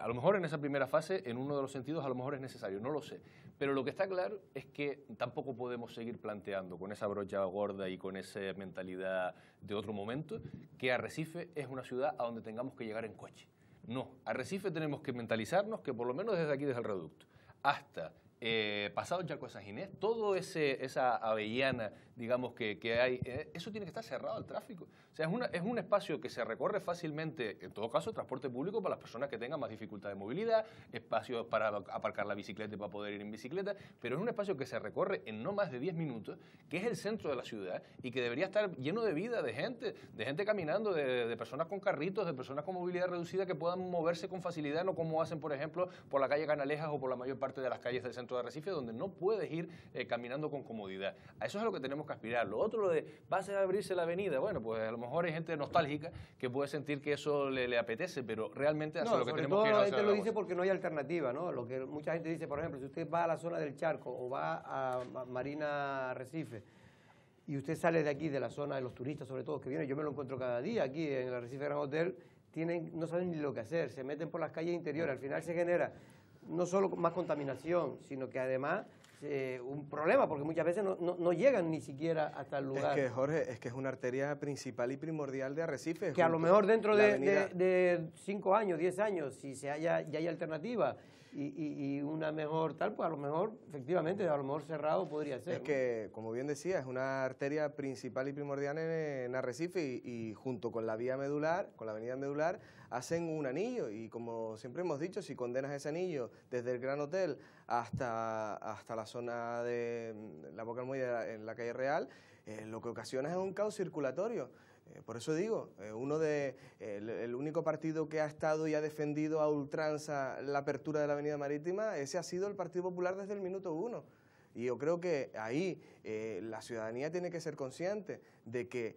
a lo mejor en esa primera fase, en uno de los sentidos, a lo mejor es necesario, no lo sé. Pero lo que está claro es que tampoco podemos seguir planteando con esa brocha gorda y con esa mentalidad de otro momento que Arrecife es una ciudad a donde tengamos que llegar en coche. No, a Recife tenemos que mentalizarnos que por lo menos desde aquí, desde el reducto, hasta eh, pasado el Charco de San Ginés, todo ese, esa avellana, digamos, que, que hay, eh, eso tiene que estar cerrado al tráfico. Es, una, es un espacio que se recorre fácilmente, en todo caso, transporte público para las personas que tengan más dificultad de movilidad, espacios para aparcar la bicicleta y para poder ir en bicicleta, pero es un espacio que se recorre en no más de 10 minutos, que es el centro de la ciudad y que debería estar lleno de vida, de gente, de gente caminando, de, personas con carritos, de personas con movilidad reducida que puedan moverse con facilidad, no como hacen, por ejemplo, por la calle Canalejas o por la mayor parte de las calles del centro de Recife, donde no puedes ir eh, caminando con comodidad. A eso es a lo que tenemos que aspirar. Lo otro, lo de, va a abrirse la avenida, bueno, pues a lo mejor hay gente nostálgica que puede sentir que eso le, apetece, pero realmente eso es lo que tenemos que hacer. La gente lo dice porque no hay alternativa, ¿no? Lo que mucha gente dice, por ejemplo, si usted va a la zona del charco o va a Marina Recife, y usted sale de aquí, de la zona de los turistas, sobre todo, que vienen, yo me lo encuentro cada día aquí en el Recife Gran Hotel, tienen, no saben ni lo que hacer, se meten por las calles interiores, al final se genera no solo más contaminación, sino que además eh, un problema, porque muchas veces no, no, llegan ni siquiera hasta el lugar. Es que, Jorge, es que es una arteria principal y primordial de Arrecife. Que a lo mejor dentro de, de, cinco años, diez años, si se haya, ya hay alternativa y, y, una mejor tal, pues a lo mejor, efectivamente, a lo mejor cerrado podría ser. Es que, como bien decía, es una arteria principal y primordial en, Arrecife y, junto con la vía medular, con la avenida medular, hacen un anillo y como siempre hemos dicho, si condenas ese anillo desde el Gran Hotel hasta, hasta la zona de la Boca del Muelle en la calle Real, eh, lo que ocasiona es un caos circulatorio. Eh, por eso digo, eh, uno de, el, único partido que ha estado y ha defendido a ultranza la apertura de la Avenida Marítima, ese ha sido el Partido Popular desde el minuto uno. Y yo creo que ahí eh, la ciudadanía tiene que ser consciente de que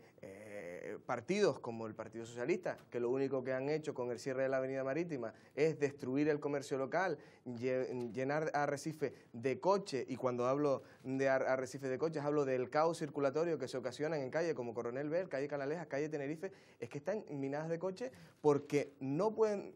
partidos como el Partido Socialista, que lo único que han hecho con el cierre de la Avenida Marítima es destruir el comercio local, llenar Arrecife de coches, y cuando hablo de Arrecife de coches, hablo del caos circulatorio que se ocasiona en calles como Coronel Bell, calle Canalejas, calle Tenerife, es que están minadas de coches porque no pueden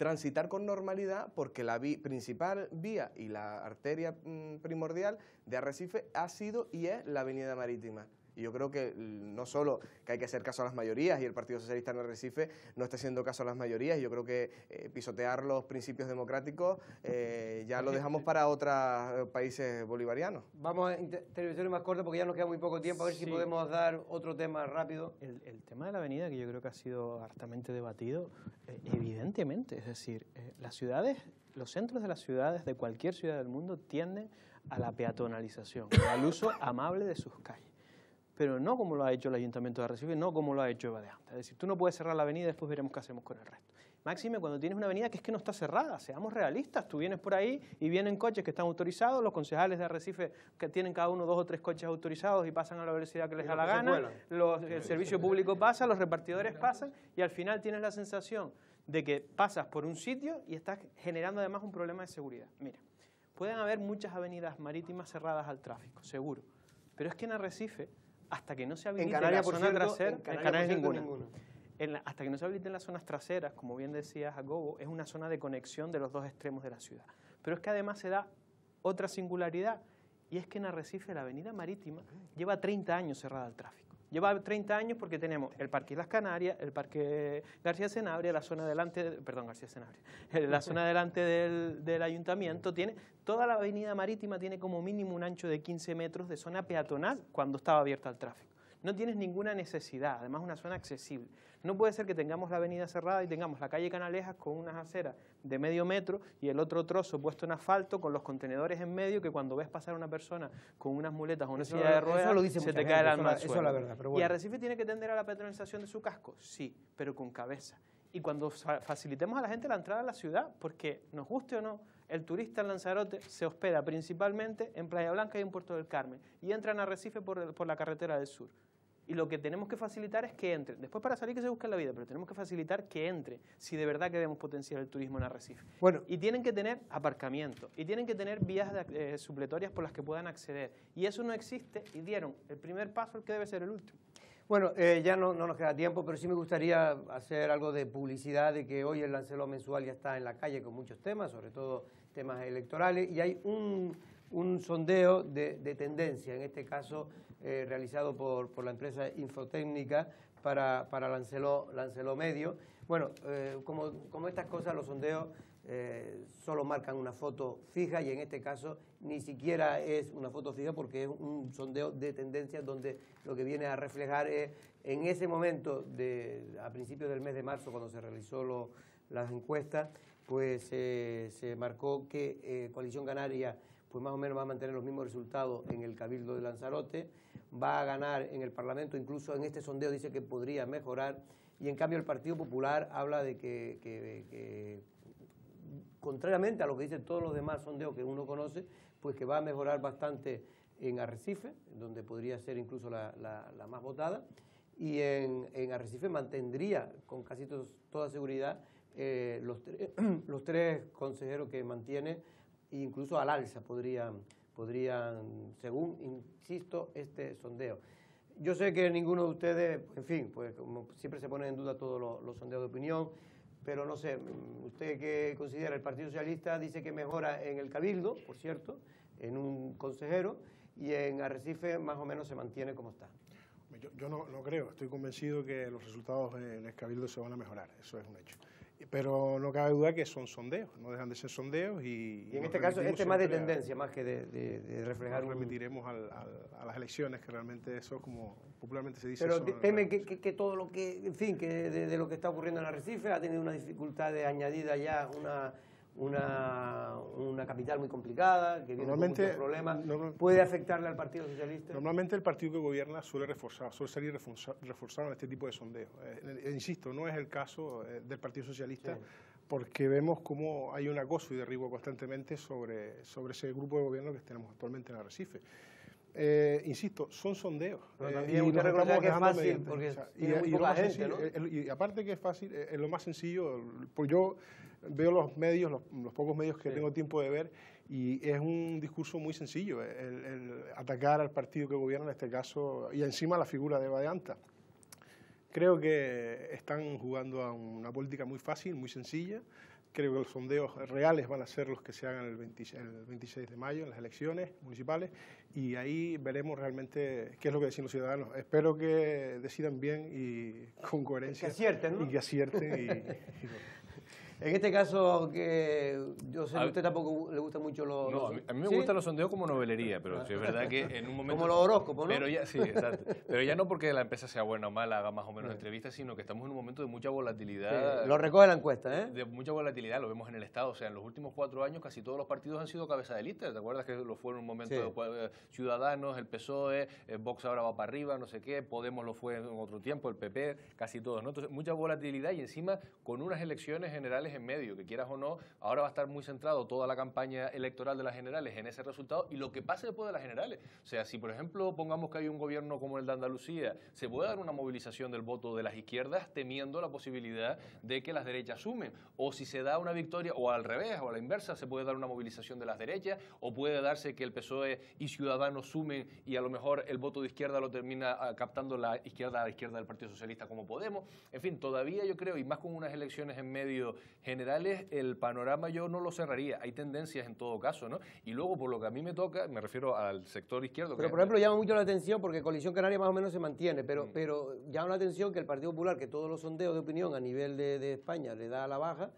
transitar con normalidad porque la principal vía y la arteria mm, primordial de Arrecife ha sido y es la avenida marítima. Y yo creo que no solo que hay que hacer caso a las mayorías y el Partido Socialista en el Recife no está haciendo caso a las mayorías, yo creo que eh, pisotear los principios democráticos eh, ya lo dejamos para otros eh, países bolivarianos. Vamos a televisiones más cortas porque ya nos queda muy poco tiempo, a ver si podemos dar otro tema rápido. El, el, tema de la avenida que yo creo que ha sido hartamente debatido, evidentemente, es decir, las ciudades, los centros de las ciudades, de cualquier ciudad del mundo, tienden a la peatonalización, al uso amable de sus calles pero no como lo ha hecho el Ayuntamiento de Arrecife, no como lo ha hecho Eva de Es decir, tú no puedes cerrar la avenida y después veremos qué hacemos con el resto. Máxime, cuando tienes una avenida que es que no está cerrada, seamos realistas, tú vienes por ahí y vienen coches que están autorizados, los concejales de Arrecife que tienen cada uno dos o tres coches autorizados y pasan a la velocidad que les da la gana, el servicio público pasa, los repartidores pasan y al final tienes la sensación de que pasas por un sitio y estás generando además un problema de seguridad. Mira, pueden haber muchas avenidas marítimas cerradas al tráfico, seguro, pero es que en Arrecife hasta que no se habiliten la zona trasera, en Canarias, ninguna. hasta que no se habiliten las zonas traseras, como bien decía Jacobo, es una zona de conexión de los dos extremos de la ciudad. Pero es que además se da otra singularidad, y es que en Arrecife la avenida marítima lleva 30 años cerrada al tráfico. Lleva 30 años porque tenemos el Parque Las Canarias, el Parque García Senabria, la zona delante, perdón, García Senabria, la zona delante del, del, ayuntamiento, tiene, toda la avenida marítima tiene como mínimo un ancho de 15 metros de zona peatonal cuando estaba abierta al tráfico. No tienes ninguna necesidad, además una zona accesible. No puede ser que tengamos la avenida cerrada y tengamos la calle Canalejas con unas aceras de medio metro y el otro trozo puesto en asfalto con los contenedores en medio que cuando ves pasar a una persona con unas muletas o una silla de ruedas se te cae el alma al suelo. La verdad, ¿Y Arrecife tiene que tender a la peatonalización de su casco? Sí, pero con cabeza. Y cuando facilitemos a la gente la entrada a la ciudad, porque nos guste o no, el turista en Lanzarote se hospeda principalmente en Playa Blanca y en Puerto del Carmen y entran a Arrecife por, por la carretera del sur y lo que tenemos que facilitar es que entre. Después para salir que se busque la vida, pero tenemos que facilitar que entre, si de verdad queremos potenciar el turismo en Arrecife. Bueno. Y tienen que tener aparcamiento, y tienen que tener vías eh, supletorias por las que puedan acceder. Y eso no existe, y dieron el primer paso, el que debe ser el último. Bueno, eh, ya no, no, nos queda tiempo, pero sí me gustaría hacer algo de publicidad de que hoy el Lanceló mensual ya está en la calle con muchos temas, sobre todo temas electorales, y hay un, un sondeo de, de tendencia, en este caso eh, realizado por, por, la empresa Infotécnica para, para Lanceló, Medio. Bueno, eh, como, como, estas cosas, los sondeos eh, solo marcan una foto fija y en este caso ni siquiera es una foto fija porque es un sondeo de tendencias donde lo que viene a reflejar es en ese momento, de, a principios del mes de marzo, cuando se realizó lo, las encuestas, pues se marcó que Coalición Canaria pues más o menos va a mantener los mismos resultados en el Cabildo de Lanzarote, va a ganar en el Parlamento, incluso en este sondeo dice que podría mejorar, y en cambio el Partido Popular habla de que, contrariamente a lo que dicen todos los demás sondeos que uno conoce, pues que va a mejorar bastante en Arrecife, donde podría ser incluso la, más votada, y en, Arrecife mantendría con casi toda seguridad eh, los, los tres consejeros que mantiene incluso al alza podrían, podrían, según, insisto, este sondeo. Yo sé que ninguno de ustedes, en fin, pues como siempre se ponen en duda todos los, sondeos de opinión, pero no sé, usted que considera el Partido Socialista dice que mejora en el Cabildo, por cierto, en un consejero y en Arrecife más o menos se mantiene como está. Yo, no, no, creo, estoy convencido que los resultados en el Cabildo se van a mejorar, eso es un hecho. Pero no cabe duda que son sondeos, no dejan de ser sondeos y... Y en este caso, este es más de tendencia, más que de, de, de reflejar... Nos remitiremos al, al, a las elecciones, que realmente eso, como popularmente se dice... Pero teme que, que, que, todo lo que, en fin, que de, de, lo que está ocurriendo en Arrecife ha tenido una dificultad de añadida ya, una una, una capital muy complicada, que tiene muchos problemas, ¿puede afectarle al Partido Socialista? Normalmente el partido que gobierna suele reforzar, suele salir reforzado en este tipo de sondeos. Eh, eh, insisto, no es el caso eh, del Partido Socialista, sí. porque vemos cómo hay un acoso y derribo constantemente sobre, sobre ese grupo de gobierno que tenemos actualmente en Arrecife. Eh, insisto, son sondeos. Pero también eh, reconoce que es fácil, porque o sea, tiene y, muy poca gente, sencillo, ¿no? el, y aparte que es fácil, es lo más sencillo, pues yo veo los medios, los, los pocos medios que sí. tengo tiempo de ver, y es un discurso muy sencillo, el, el, atacar al partido que gobierna en este caso, y encima la figura de Eva de Anta. Creo que están jugando a una política muy fácil, muy sencilla, creo que los sondeos reales van a ser los que se hagan el, 20, el, 26 de mayo en las elecciones municipales y ahí veremos realmente qué es lo que deciden los ciudadanos. Espero que decidan bien y con coherencia. Que acierten, ¿no? Y que acierten. y, y En este caso, que yo sé que a usted tampoco le gusta mucho los... No, a mí, a mí me ¿sí? gustan los sondeos como novelería, pero sí es verdad que en un momento... Como los horóscopos, ¿no? Pero ya, sí, exacto. Pero ya no porque la empresa sea buena o mala, haga más o menos sí. entrevistas, sino que estamos en un momento de mucha volatilidad. Lo recoge la encuesta, ¿eh? De mucha volatilidad, lo vemos en el Estado. O sea, en los últimos cuatro años casi todos los partidos han sido cabeza de lista. ¿Te acuerdas que lo fue en un momento de Ciudadanos, el PSOE, el Vox ahora va para arriba, no sé qué, Podemos lo fue en otro tiempo, el PP, casi todos, ¿no? Entonces, mucha volatilidad y encima con unas elecciones generales en medio, que quieras o no, ahora va a estar muy centrado toda la campaña electoral de las generales en ese resultado y lo que pase después de las generales. O sea, si por ejemplo pongamos que hay un gobierno como el de Andalucía, se puede dar una movilización del voto de las izquierdas temiendo la posibilidad de que las derechas sumen. O si se da una victoria, o al revés, o a la inversa, se puede dar una movilización de las derechas, o puede darse que el PSOE y Ciudadanos sumen y a lo mejor el voto de izquierda lo termina ah, captando la izquierda a la izquierda del Partido Socialista como Podemos. En fin, todavía yo creo, y más con unas elecciones en medio generales, el panorama yo no lo cerraría. Hay tendencias en todo caso, ¿no? Y luego, por lo que a mí me toca, me refiero al sector izquierdo. Pero, por ejemplo, llama mucho la atención porque Coalición Canaria más o menos se mantiene, pero, mm. pero llama la atención que el Partido Popular, que todos los sondeos de opinión a nivel de, de España le da a la baja,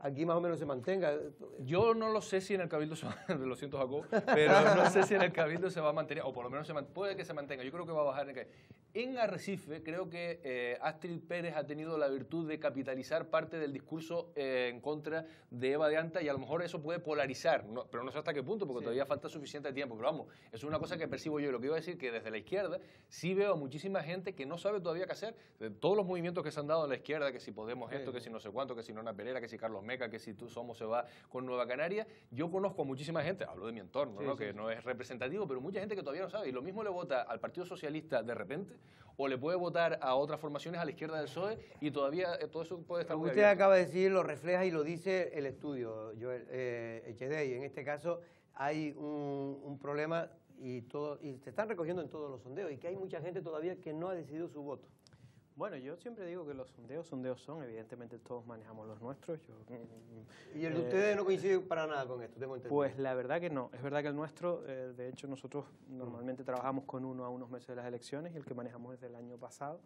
aquí más o menos se mantenga. Yo no lo sé si en el Cabildo se va, lo siento Jacob, pero no sé si en el Cabildo se va a mantener, o por lo menos se puede que se mantenga, yo creo que va a bajar en el En Arrecife creo que eh, Astrid Pérez ha tenido la virtud de capitalizar parte del discurso eh, en contra de Eva de Anta y a lo mejor eso puede polarizar, no, pero no sé hasta qué punto, porque sí. todavía falta suficiente tiempo, pero vamos, es una cosa que percibo yo, y lo que iba a decir que desde la izquierda sí veo a muchísima gente que no sabe todavía qué hacer, de todos los movimientos que se han dado en la izquierda, que si Podemos esto, sí. que si no sé cuánto, que si Nona Pereira, que si Carlos Meca, que si tú somos se va con Nueva Canaria. Yo conozco a muchísima gente, hablo de mi entorno, sí, ¿no? Sí, que sí. no es representativo, pero mucha gente que todavía no sabe. Y lo mismo le vota al Partido Socialista de repente, o le puede votar a otras formaciones a la izquierda del PSOE, y todavía eh, todo eso puede estar Como usted acaba de decir, lo refleja y lo dice el estudio, Joel eh, Echedey. En este caso hay un, un problema y, todo, y se están recogiendo en todos los sondeos, y que hay mucha gente todavía que no ha decidido su voto. Bueno, yo siempre digo que los sondeos, sondeos son, evidentemente todos manejamos los nuestros. Yo, y el de eh, ustedes no coincide para nada con esto, tengo entendido. Pues la verdad que no. Es verdad que el nuestro, eh, de hecho, nosotros normalmente trabajamos con uno a unos meses de las elecciones y el que manejamos desde el año pasado.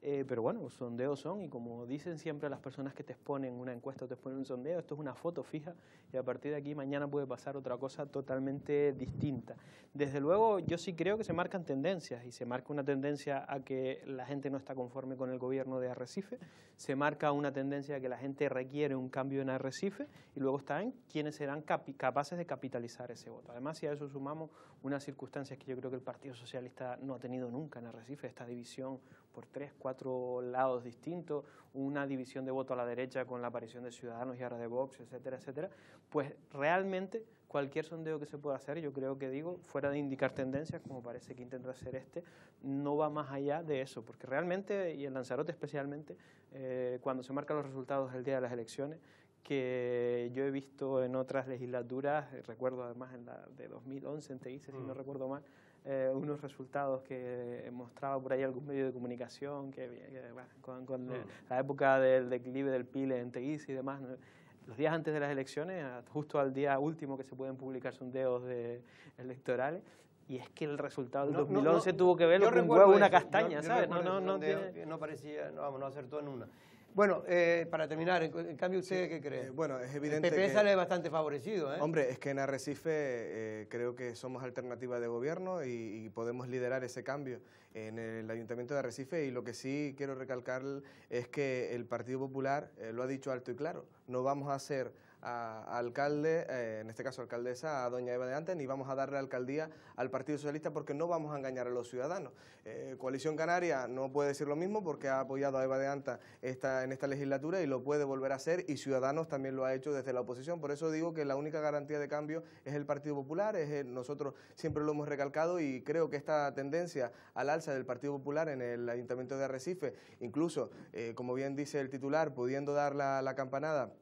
Eh, pero bueno, sondeos son, y como dicen siempre las personas que te exponen una encuesta o te exponen un sondeo, esto es una foto fija y a partir de aquí mañana puede pasar otra cosa totalmente distinta. Desde luego, yo sí creo que se marcan tendencias y se marca una tendencia a que la gente no está conforme con el gobierno de Arrecife, se marca una tendencia a que la gente requiere un cambio en Arrecife y luego están quienes serán capaces de capitalizar ese voto. Además, si a eso sumamos unas circunstancias que yo creo que el Partido Socialista no ha tenido nunca en Arrecife, esta división por tres, cuatro lados distintos, una división de voto a la derecha con la aparición de Ciudadanos y ahora de Vox, etcétera, etcétera, pues realmente cualquier sondeo que se pueda hacer, yo creo que digo, fuera de indicar tendencias, como parece que intenta hacer este, no va más allá de eso, porque realmente, y en Lanzarote especialmente, eh, cuando se marcan los resultados el día de las elecciones, que yo he visto en otras legislaturas, recuerdo además en la de 2011 en TICE, mm. si no recuerdo mal, eh, unos resultados que mostraba por ahí algún medio de comunicación, que, que bueno, con, con mm. la época del declive del PIL en TICE y demás, los días antes de las elecciones, justo al día último que se pueden publicar sondeos de, electorales, y es que el resultado del 2011 tuvo que ver con un huevo una castaña, ¿sabes? No, no, no, no parecía, no, vamos, no acertó en una. Bueno, eh, para terminar, en, cambio, ¿usted qué cree? Eh, bueno, es evidente El PP sale bastante favorecido, ¿eh? Hombre, es que en Arrecife eh, creo que somos alternativa de gobierno y, podemos liderar ese cambio en el Ayuntamiento de Arrecife y lo que sí quiero recalcar es que el Partido Popular lo ha dicho alto y claro, no vamos a hacer a, alcalde, eh, en este caso alcaldesa, a doña Eva de Antes, ni vamos a darle alcaldía al Partido Socialista porque no vamos a engañar a los ciudadanos. Eh, Coalición Canaria no puede decir lo mismo porque ha apoyado a Eva de Anta esta, en esta legislatura y lo puede volver a hacer y Ciudadanos también lo ha hecho desde la oposición. Por eso digo que la única garantía de cambio es el Partido Popular, es nosotros siempre lo hemos recalcado y creo que esta tendencia al alza del Partido Popular en el Ayuntamiento de Arrecife, incluso, eh, como bien dice el titular, pudiendo dar la campanada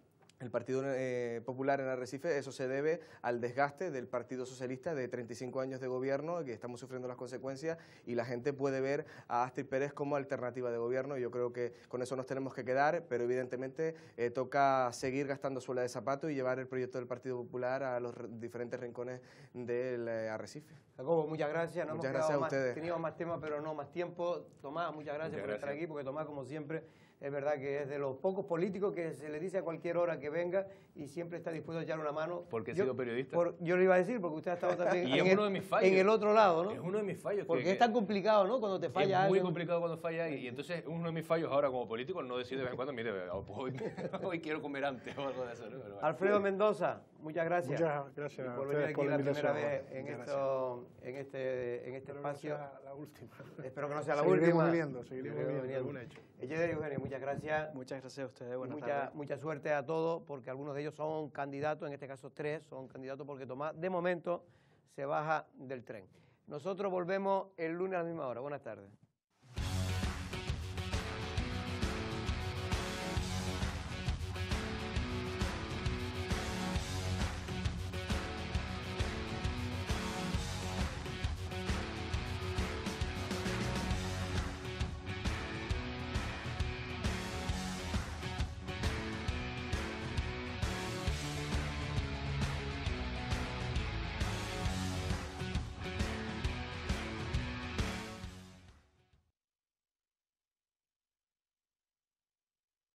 el Partido eh, Popular en Arrecife, eso se debe al desgaste del Partido Socialista de 35 años de gobierno, que estamos sufriendo las consecuencias y la gente puede ver a Astrid Pérez como alternativa de gobierno. Yo creo que con eso nos tenemos que quedar, pero evidentemente eh, toca seguir gastando suela de zapato y llevar el proyecto del Partido Popular a los diferentes rincones del eh, Arrecife. Jacobo, muchas gracias. muchas gracias a ustedes. teníamos más temas, pero no más tiempo. Tomás, muchas gracias por estar aquí, porque Tomás, como siempre, es verdad que es de los pocos políticos que se le dice a cualquier hora que venga y siempre está dispuesto a echar una mano. Porque he sido periodista. yo le iba a decir, porque usted ha estado también en, el, uno de mis fallos. en el otro lado, ¿no? Es uno de mis fallos. Porque es tan complicado, ¿no? Cuando te falla Es muy complicado cuando falla y, entonces uno de mis fallos ahora como político no decir de vez en cuando, mire, hoy, quiero comer antes o algo de eso. Alfredo Mendoza, muchas gracias. Muchas gracias por venir aquí la, primera vez en, esto, en este, en este espacio. la última. Espero que no sea la seguiremos última. Viniendo, seguiremos viniendo, Eugenio, muchas gracias. Muchas gracias a ustedes. mucha, mucha suerte a todos, porque algunos de ellos son candidatos, en este caso tres son candidatos, porque Tomás de momento se baja del tren. Nosotros volvemos el lunes a la misma hora. Buenas tardes.